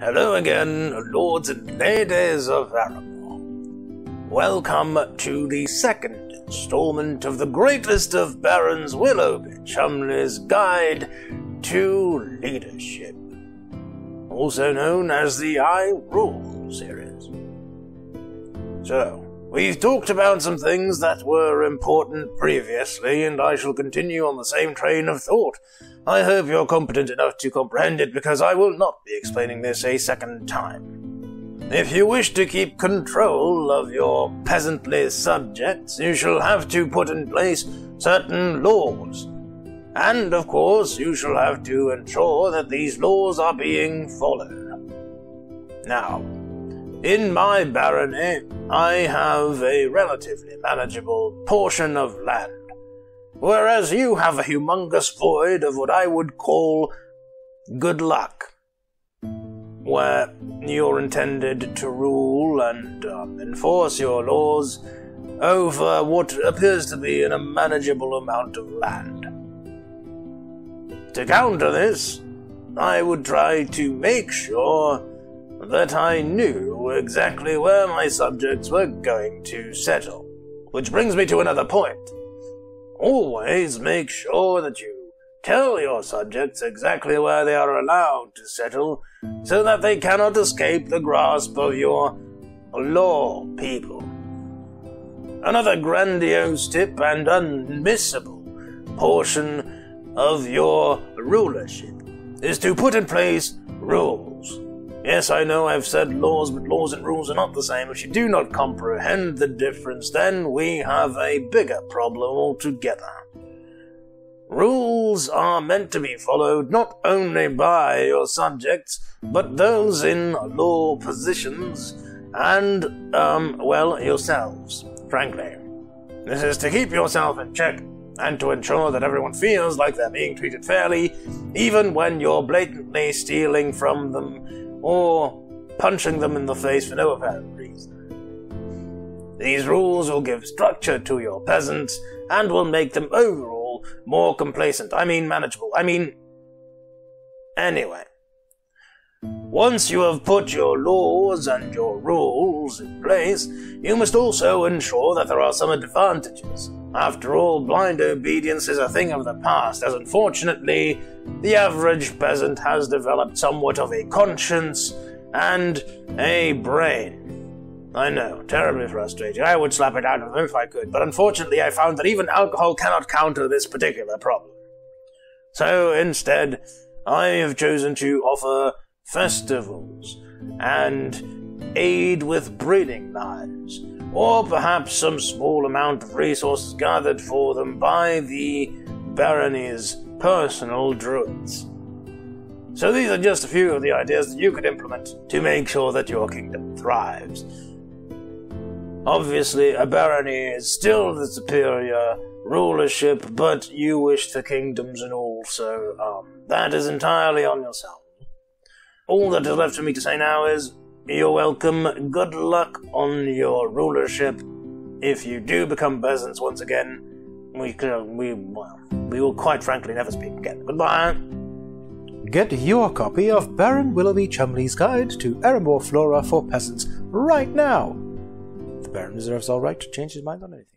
Hello again, lords and ladies of Aramoore. Welcome to the second installment of the greatest of Barons Willoughby Chumley's Guide to Leadership, also known as the I Rule series. So, we've talked about some things that were important previously, and I shall continue on the same train of thought. I hope you're competent enough to comprehend it, because I will not be explaining this a second time. If you wish to keep control of your peasantly subjects, you shall have to put in place certain laws. And, of course, you shall have to ensure that these laws are being followed. Now, in my barony, I have a relatively manageable portion of land, whereas you have a humongous void of what I would call good luck, where you're intended to rule and um, enforce your laws over what appears to be an unmanageable amount of land. To counter this, I would try to make sure that I knew exactly where my subjects were going to settle. Which brings me to another point. Always make sure that you tell your subjects exactly where they are allowed to settle so that they cannot escape the grasp of your law people. Another grandiose tip and unmissable portion of your rulership is to put in place rules. Yes, I know I've said laws, but laws and rules are not the same. If you do not comprehend the difference, then we have a bigger problem altogether. Rules are meant to be followed not only by your subjects, but those in law positions and, um, well, yourselves, frankly. This is to keep yourself in check and to ensure that everyone feels like they're being treated fairly, even when you're blatantly stealing from them or punching them in the face for no apparent reason. These rules will give structure to your peasants and will make them overall more complacent. I mean, manageable. I mean. Anyway. Once you have put your laws and your rules in place, you must also ensure that there are some advantages. After all, blind obedience is a thing of the past, as unfortunately, the average peasant has developed somewhat of a conscience and a brain. I know, terribly frustrating. I would slap it out of him if I could, but unfortunately I found that even alcohol cannot counter this particular problem. So instead, I have chosen to offer festivals and aid with breeding knives, or perhaps some small amount of resources gathered for them by the barony's personal druids. So these are just a few of the ideas that you could implement to make sure that your kingdom thrives. Obviously, a barony is still the superior rulership, but you wish for kingdoms and all, so um, that is entirely on yourself. All that is left for me to say now is, you're welcome. Good luck on your rulership. If you do become peasants once again, we we well, we will quite frankly never speak again. Goodbye. Get your copy of Baron Willoughby Chumley's Guide to Erebor Flora for Peasants right now. The Baron reserves all right to change his mind on anything.